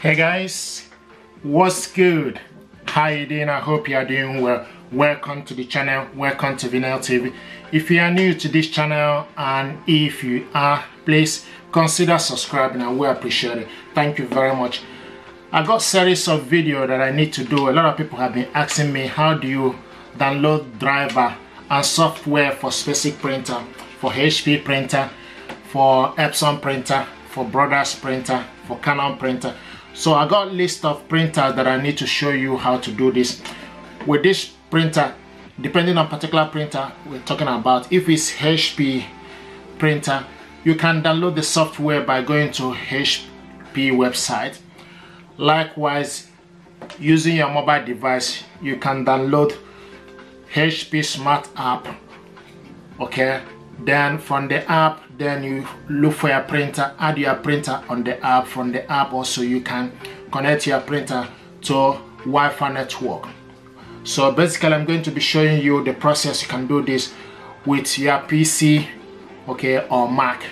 Hey guys, what's good? How you doing? I hope you are doing well. Welcome to the channel. Welcome to Vinnel TV. If you are new to this channel and if you are, please consider subscribing. I will appreciate it. Thank you very much. I got series of video that I need to do. A lot of people have been asking me how do you download driver and software for specific printer, for HP printer, for Epson printer, for Brothers printer, for Canon printer. So I got list of printers that I need to show you how to do this. With this printer, depending on particular printer we're talking about, if it's HP printer, you can download the software by going to HP website. Likewise, using your mobile device, you can download HP Smart app. Okay, then from the app then you look for your printer add your printer on the app. From the app also you can connect your printer to Wi-Fi network. So basically I'm going to be showing you the process you can do this with your PC okay or Mac.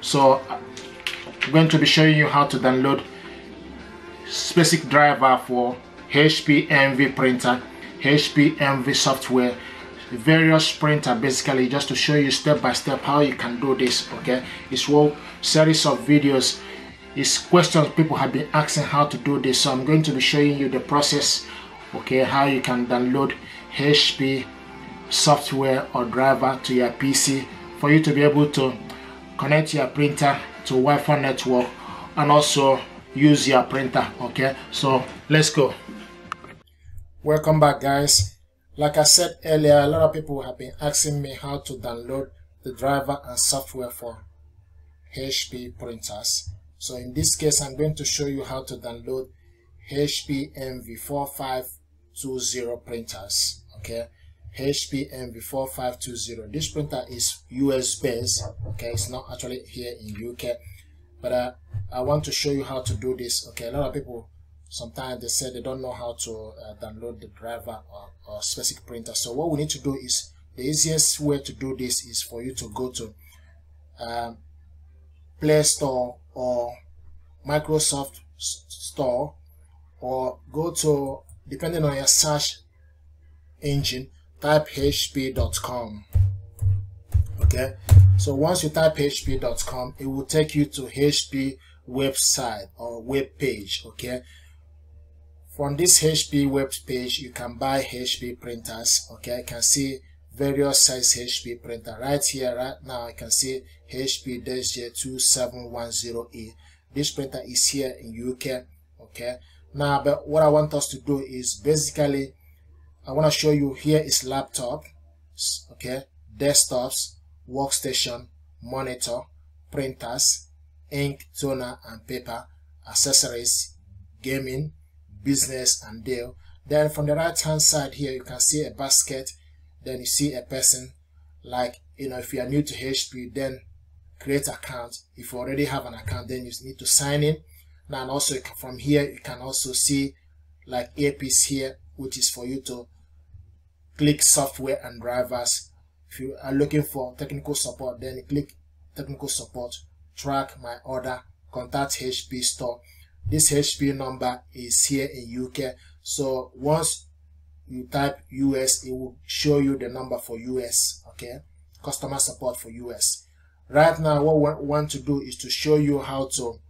So I'm going to be showing you how to download specific driver for HP Envy printer HP Envy software various printer basically just to show you step by step how you can do this okay? It's one series of videos it's questions people have been asking how to do this. So i'm going to be showing you the process okay how you can download hp software or driver to your pc for you to be able to connect your printer to wi-fi network and also use your printer okay? So let's go. Welcome back guys like I said earlier, a lot of people have been asking me how to download the driver and software for HP printers. So in this case, I'm going to show you how to download HP MV4520 printers. Okay, HP Envy 4520. This printer is US based. Okay, it's not actually here in UK, but uh, I want to show you how to do this. Okay, a lot of people sometimes they say they don't know how to uh, download the driver or, or, specific printer. So what we need to do is the easiest way to do this is for you to go to um, play store or microsoft store or go to depending on your search engine type hp.com okay? So once you type hp.com it will take you to hp website or web page. Okay from this HP web page, you can buy HP printers. Okay, I can see various size HP printer right here. Right now, I can see HP DSJ2710E. This printer is here in UK. Okay, now, but what I want us to do is basically, I want to show you here is laptop. Okay, desktops, workstation, monitor, printers, ink, toner, and paper, accessories, gaming, business and deal. Then from the right hand side here you can see a basket. Then you see a person like you know if you are new to HP then create account. If you already have an account then you need to sign in. Now and also from here you can also see like earpiece here which is for you to click software and drivers. If you are looking for technical support then click technical support track my order contact HP store this HP number is here in UK so once you type US it will show you the number for US okay? Customer support for US right now what we want to do is to show you how to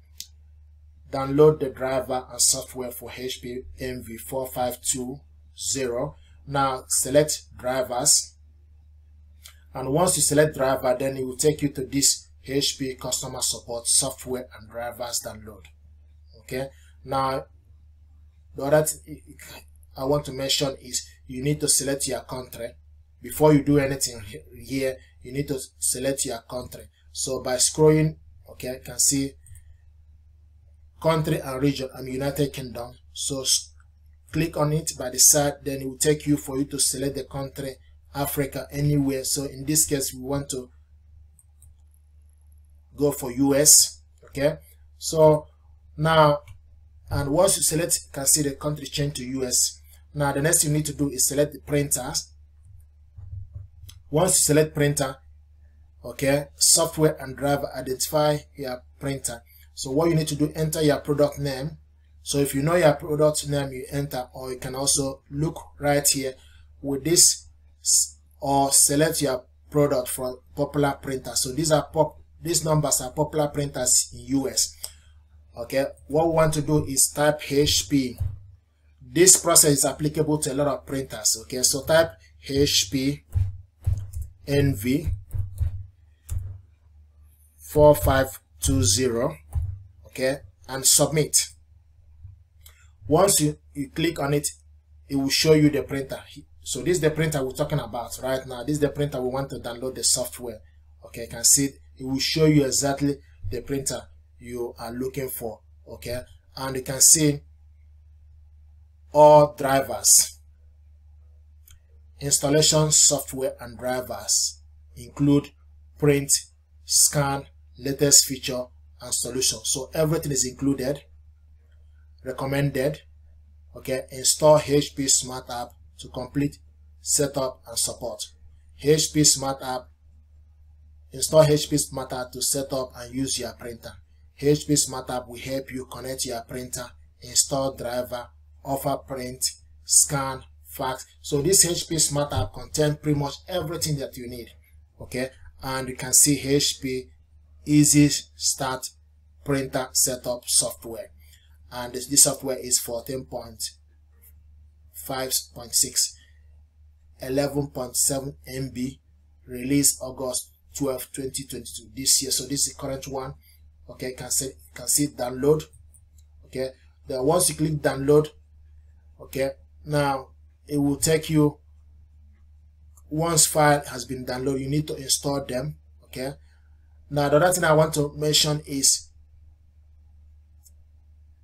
download the driver and software for HP MV4520 now select drivers. And once you select driver then it will take you to this HP customer support software and drivers download okay? Now the other thing i want to mention is you need to select your country. Before you do anything here you need to select your country. So by scrolling okay i can see country and region i'm united kingdom. So click on it by the side then it will take you for you to select the country africa anywhere. So in this case we want to go for us okay? So now, and once you select, you can see the country change to US. Now, the next you need to do is select the printers. Once you select printer, okay, software and driver, identify your printer. So what you need to do, enter your product name. so if you know your product name you enter or you can also look right here with this or select your product from popular printers so these are pop these numbers are popular printers in us okay what we want to do is type hp this process is applicable to a lot of printers okay? So type hp envy 4520 okay? And submit. Once you, you click on it it will show you the printer. So this is the printer we're talking about right now. This is the printer we want to download the software. Okay you can see it will show you exactly the printer you are looking for okay? And you can see all drivers. Installation software and drivers include print scan latest feature and solution. So everything is included recommended okay? Install hp smart app to complete setup and support. Hp smart app install hp smart app to set up and use your printer hp smart app will help you connect your printer install driver offer print scan fax. So this hp smart app contains pretty much everything that you need okay? And you can see hp easy start printer setup software. And this, this software is 14.5.6 11.7 MB released August 12 2022 this year. So this is the current one okay can see can see download. Okay then once you click download okay now it will take you once file has been downloaded you need to install them okay. Now the other thing i want to mention is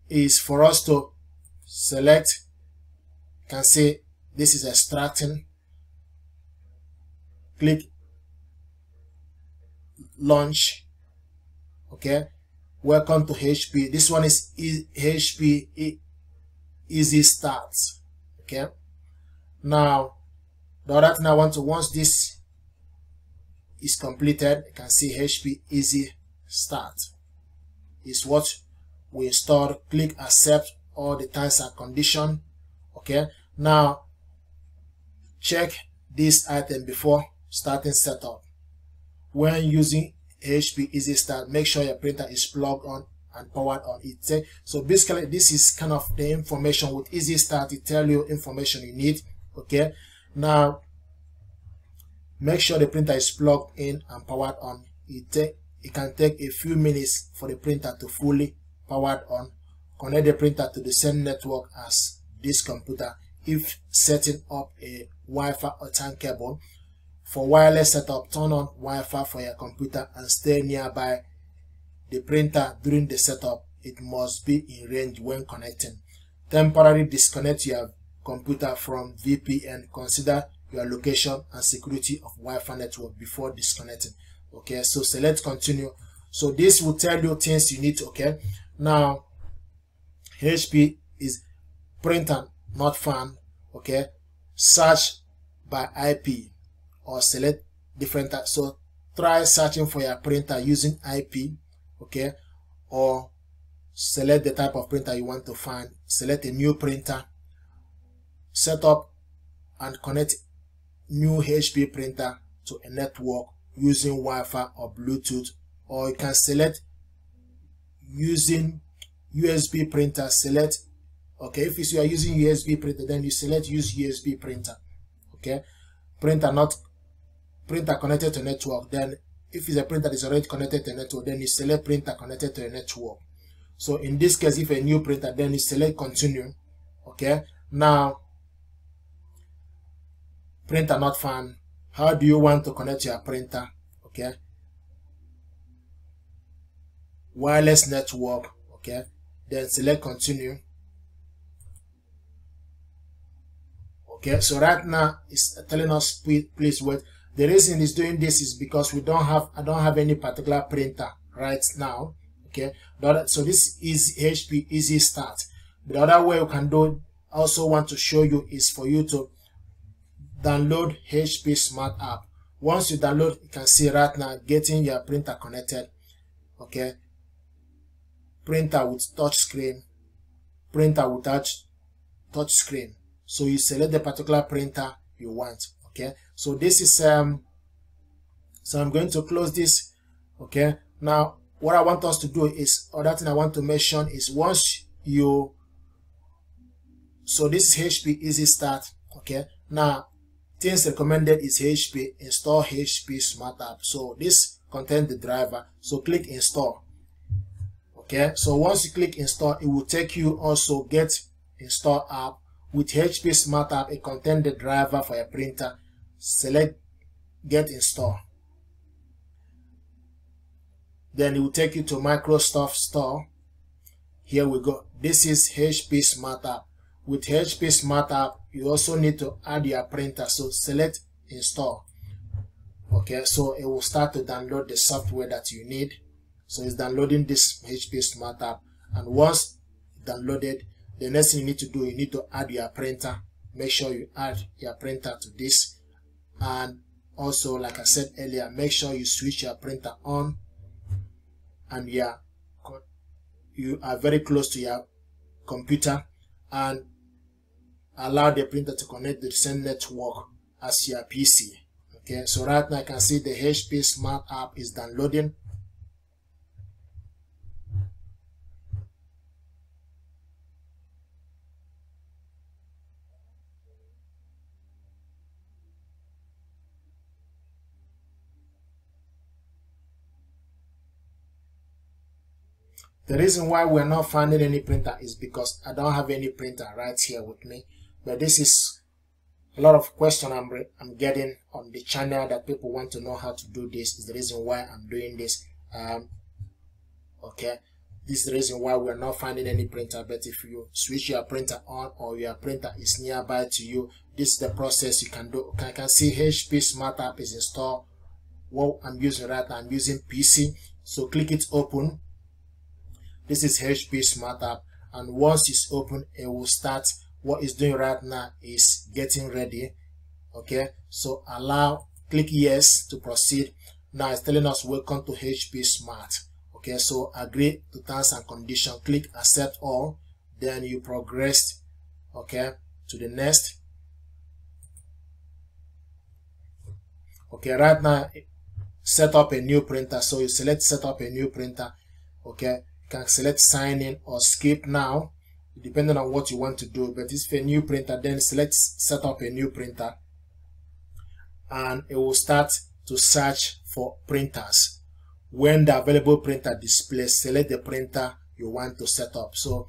is for us to select can say this is extracting click launch okay? Welcome to hp this one is e hp e easy start. Okay? Now the other thing i want to once this is completed you can see hp easy start is what we installed click accept. All the terms and condition okay? Now check this item before starting setup. When using HP Easy Start make sure your printer is plugged on and powered on it eh? so basically this is kind of the information with Easy Start it tell you information you need okay? Now make sure the printer is plugged in and powered on it take it can take a few minutes for the printer to fully powered on. Connect the printer to the same network as this computer. If setting up a Wi-Fi or TAN cable for wireless setup turn on Wi-Fi for your computer and stay nearby the printer during the setup. It must be in range when connecting. Temporarily disconnect your computer from VPN consider your location and security of Wi-Fi network before disconnecting okay? So select continue. So this will tell you things you need okay? Now HP is printer not fan okay? Search by IP or select different so try searching for your printer using IP okay? Or select the type of printer you want to find. Select a new printer. Set up and connect new HP printer to a network using Wi-Fi or Bluetooth. Or you can select using USB printer. Select okay if you are using USB printer then you select use USB printer okay? Printer not printer connected to network then if it's a printer that is already connected to network then you select printer connected to a network. So in this case if a new printer then you select continue okay? Now printer not found. How do you want to connect your printer okay? Wireless network okay? Then select continue. Okay so right now it's telling us please wait the reason it's doing this is because we don't have i don't have any particular printer right now okay? So this is hp easy start. The other way you can do also want to show you is for you to download hp smart app. Once you download you can see right now getting your printer connected okay? Printer with touch screen printer without touch screen. So you select the particular printer you want okay so this is um so i'm going to close this okay? Now what i want us to do is other thing i want to mention is once you so this is hp easy start okay? Now things recommended is hp install hp smart app. So this contains the driver. So click install okay? So once you click install it will take you also get install app. With hp smart app it contains the driver for your printer select get install. Then it will take you to microsoft store. Here we go. This is hp smart app. With hp smart app you also need to add your printer. So select install. Okay so it will start to download the software that you need. So it's downloading this hp smart app. And once downloaded the next thing you need to do you need to add your printer. Make sure you add your printer to this and also like i said earlier make sure you switch your printer on and yeah you are very close to your computer and allow the printer to connect the same network as your PC. Okay, so right now I can see the HP Smart app is downloading. The reason why we're not finding any printer is because I don't have any printer right here with me. But this is a lot of question I'm, I'm getting on the channel that people want to know how to do this is the reason why I'm doing this. Um, okay, this is the reason why we're not finding any printer. But if you switch your printer on or your printer is nearby to you, this is the process you can do. I can see HP Smart App is installed. What I'm using right I'm using PC. So click it open. This is HP Smart App. And once it's open, it will start. What it's doing right now is getting ready okay? So allow click yes to proceed. Now it's telling us welcome to hp smart okay? So agree to terms and condition click accept all then you progress okay to the next. Okay right now set up a new printer. So you select set up a new printer okay can select sign in or skip now depending on what you want to do. But if a new printer then select set up a new printer. And it will start to search for printers. When the available printer displays select the printer you want to set up. So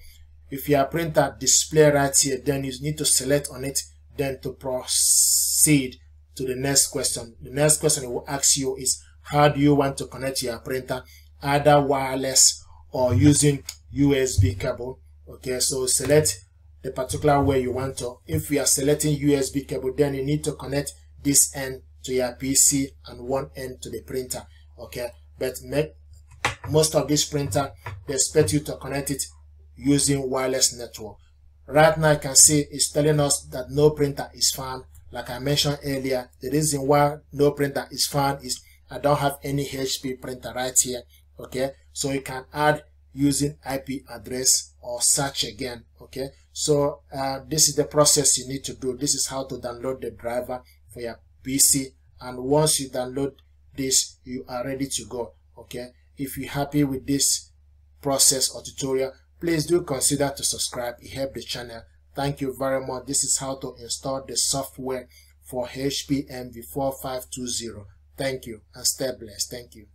if your printer display right here then you need to select on it then to proceed to the next question. The next question it will ask you is how do you want to connect your printer? Either wireless or using usb cable okay? So select the particular way you want to. If we are selecting usb cable then you need to connect this end to your pc and one end to the printer okay? But make most of this printer they expect you to connect it using wireless network. Right now you can see it's telling us that no printer is found. Like i mentioned earlier the reason why no printer is found is i don't have any hp printer right here okay so you can add using ip address or search again okay? So uh, this is the process you need to do. This is how to download the driver for your pc and once you download this you are ready to go okay? If you're happy with this process or tutorial please do consider to subscribe. It helps the channel. Thank you very much. This is how to install the software for hp envy 4520 thank you and stay blessed. Thank you